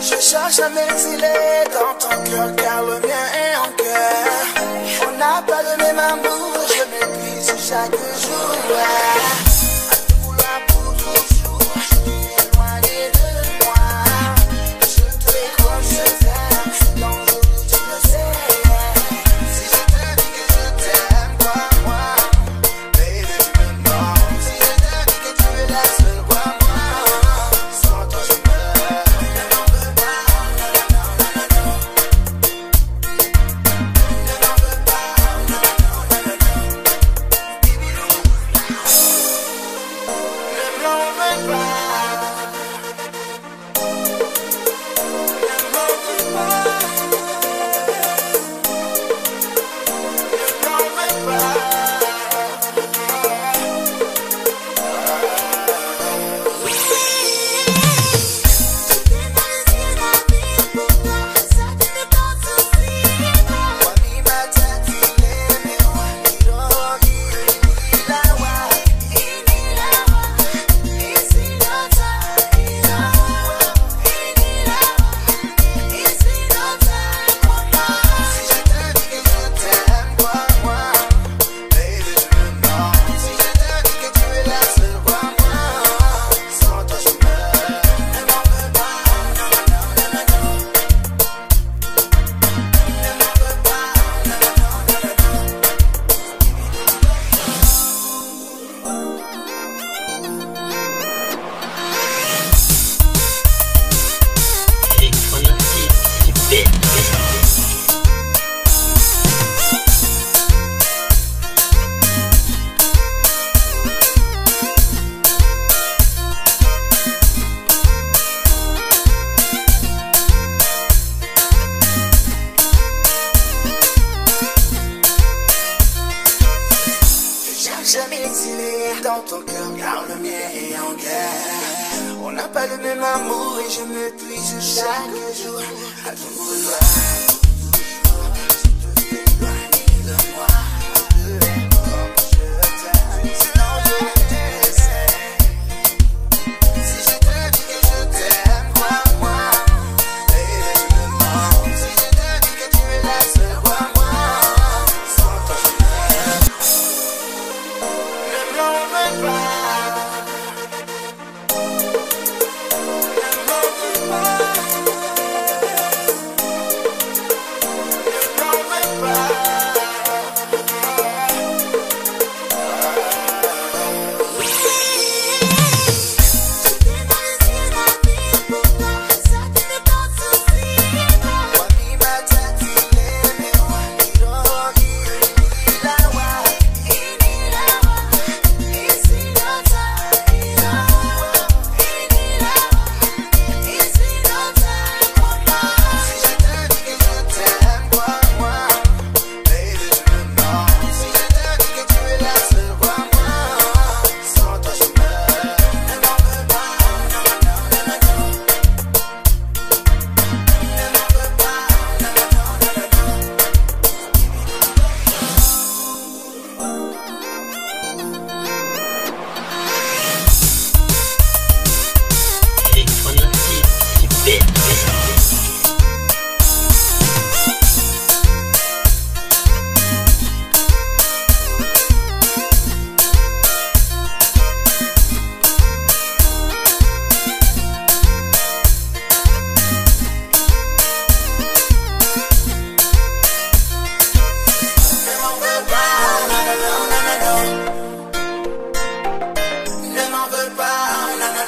Je cherche à m'exiler dans ton cœur car le mien est en cœur. On n'a pas donné ma bouche, je m'épuise chaque jour. surprise. Jamais l'exilé dans ton cœur, car le mien est en guerre. On n'a pas le même amour et je me puise chaque jour à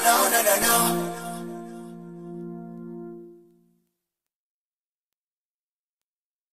no, no, no, no.